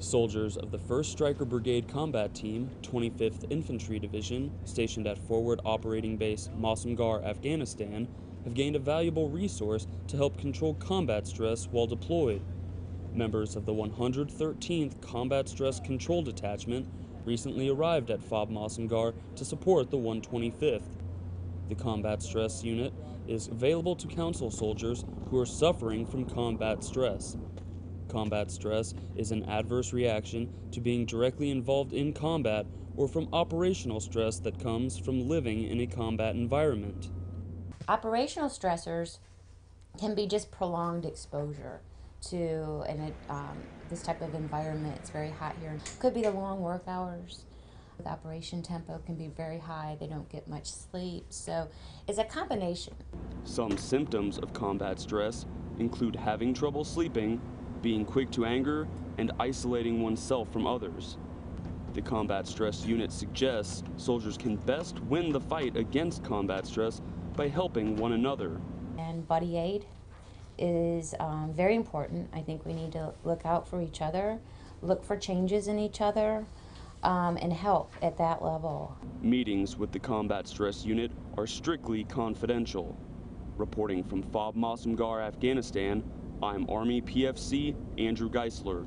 Soldiers of the 1st Stryker Brigade Combat Team, 25th Infantry Division, stationed at Forward Operating Base Masum Ghar, Afghanistan, have gained a valuable resource to help control combat stress while deployed. Members of the 113th Combat Stress Control Detachment recently arrived at FOB Masum Ghar to support the 125th. The Combat Stress Unit is available to counsel soldiers who are suffering from combat stress. Combat stress is an adverse reaction to being directly involved in combat or from operational stress that comes from living in a combat environment. Operational stressors can be just prolonged exposure to an, um, this type of environment. It's very hot here. Could be the long work hours. The operation tempo can be very high. They don't get much sleep. So it's a combination. Some symptoms of combat stress include having trouble sleeping, being quick to anger, and isolating oneself from others. The Combat Stress Unit suggests soldiers can best win the fight against combat stress by helping one another. And buddy aid is um, very important. I think we need to look out for each other, look for changes in each other, um, and help at that level. Meetings with the Combat Stress Unit are strictly confidential. Reporting from FOB Masum Ghar, Afghanistan, I'm Army PFC Andrew Geisler.